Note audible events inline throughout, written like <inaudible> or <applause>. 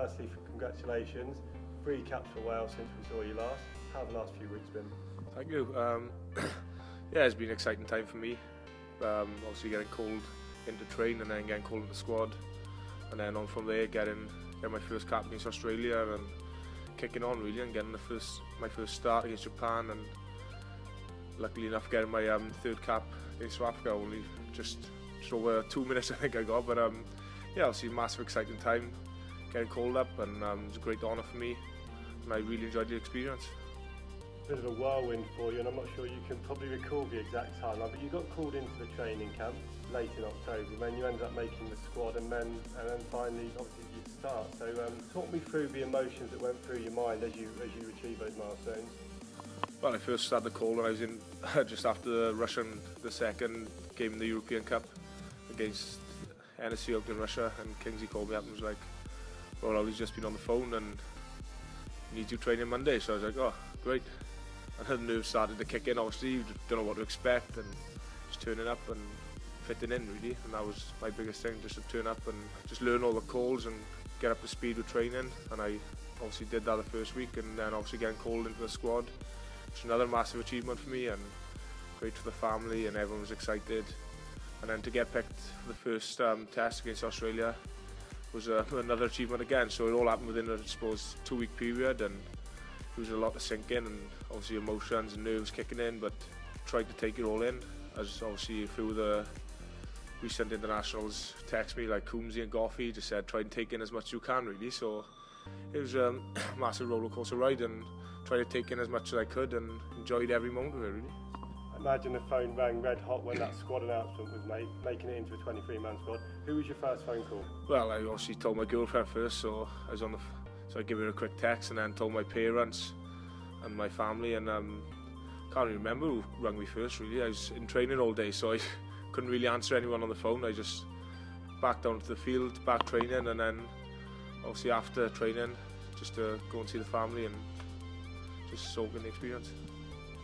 firstly, congratulations. Three caps for Wales since we saw you last. How have the last few weeks been? Thank you. Um, <coughs> yeah, it's been an exciting time for me. Um, obviously getting called into train and then getting called into the squad. And then on from there, getting, getting my first cap against Australia and kicking on really and getting the first my first start against Japan and luckily enough getting my um, third cap against South Africa only just, just over two <laughs> minutes I think I got but um, yeah obviously massive exciting time getting called up and um, it was a great honour for me and I really enjoyed the experience. Bit of a whirlwind for you and I'm not sure you can probably recall the exact timeline, but you got called into the training camp late in October and then you ended up making the squad and then and then finally obviously you start. So um, talk me through the emotions that went through your mind as you as you achieved those milestones. Well, I first started the call when I was in <laughs> just after the Russian, the second game in the European Cup against Enisei out in Russia, and Kingsley called me up and was like, "Well, Howley's just been on the phone and needs you training Monday." So I was like, "Oh, great." And the nerves started to kick in. Obviously, you don't know what to expect, and just turning up and fitting in really. And that was my biggest thing, just to turn up and just learn all the calls and get up to speed with training. And I obviously did that the first week, and then obviously getting called into the squad it's another massive achievement for me and great for the family and everyone was excited. And then to get picked for the first um, test against Australia was uh, <laughs> another achievement again. So it all happened within, I suppose, two week period and it was a lot to sink in and obviously emotions and nerves kicking in, but tried to take it all in. As obviously of the recent internationals text me, like Coombsy and Goffey, just said try and take in as much as you can really. So it was a <coughs> massive roller coaster ride and tried to take in as much as I could and enjoyed every moment of it really. Imagine the phone rang red hot when that squad announcement was made, making it into a 23-man squad. Who was your first phone call? Well, I obviously told my girlfriend first, so I was on the, so I gave her a quick text and then told my parents and my family, and um, can't really remember who rang me first. Really, I was in training all day, so I <laughs> couldn't really answer anyone on the phone. I just back down to the field, back training, and then obviously after training, just to go and see the family and just soak in the experience.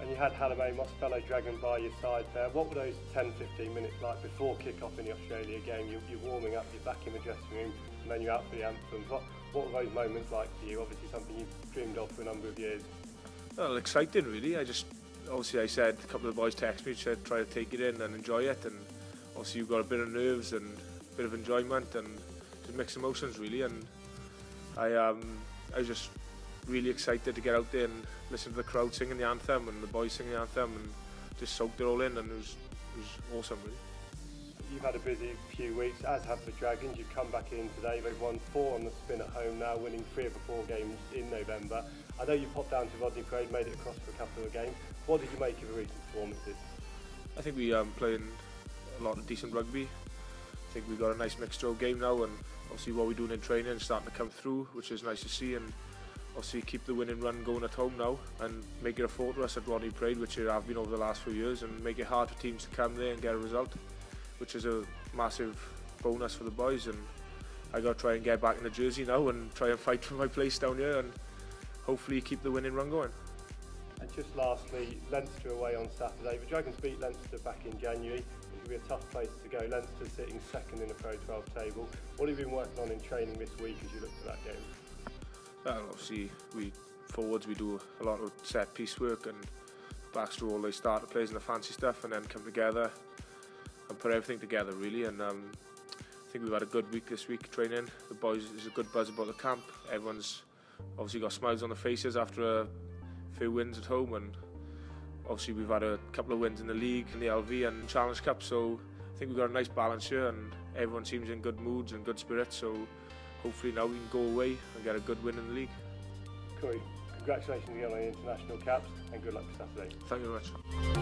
And you had Moss, fellow Dragon, by your side there. What were those 10 15 minutes like before kick off in the Australia game? You, you're warming up, you're back in the dressing room, and then you're out for the anthems. What, what were those moments like for you? Obviously, something you've dreamed of for a number of years. Well, exciting, really. I just, obviously, I said, a couple of the boys texted me, said, try to take it in and enjoy it. And obviously, you've got a bit of nerves and a bit of enjoyment and just mixed emotions, really. And I, um, I just really excited to get out there and listen to the crowd singing the anthem and the boys singing the anthem and just soaked it all in and it was, it was awesome really. You've had a busy few weeks, as have the Dragons. You've come back in today. They've won four on the spin at home now, winning three of the four games in November. I know you popped down to Rodney Parade, made it across for a couple of games. What did you make of the recent performances? I think we um playing a lot of decent rugby. I think we've got a nice mixture of game now and obviously what we're doing in training is starting to come through, which is nice to see and obviously keep the winning run going at home now and make it a fortress at Rodney Parade, which it have been over the last few years, and make it hard for teams to come there and get a result, which is a massive bonus for the boys. And I got to try and get back in the jersey now and try and fight for my place down here and hopefully keep the winning run going. And just lastly, Leinster away on Saturday. The Dragons beat Leinster back in January. It will be a tough place to go. Leinster sitting second in the Pro 12 table. What have you been working on in training this week as you look to that game? Obviously, we forwards we do a lot of set piece work and backs do all they start the plays and the fancy stuff and then come together and put everything together really. And um, I think we've had a good week this week training. The boys there's a good buzz about the camp. Everyone's obviously got smiles on their faces after a few wins at home. And obviously we've had a couple of wins in the league in the LV and Challenge Cup. So I think we've got a nice balance here and everyone seems in good moods and good spirits. So hopefully now we can go away and get a good win in the league. Cory, congratulations again on the international caps and good luck for Saturday. Thank you very much.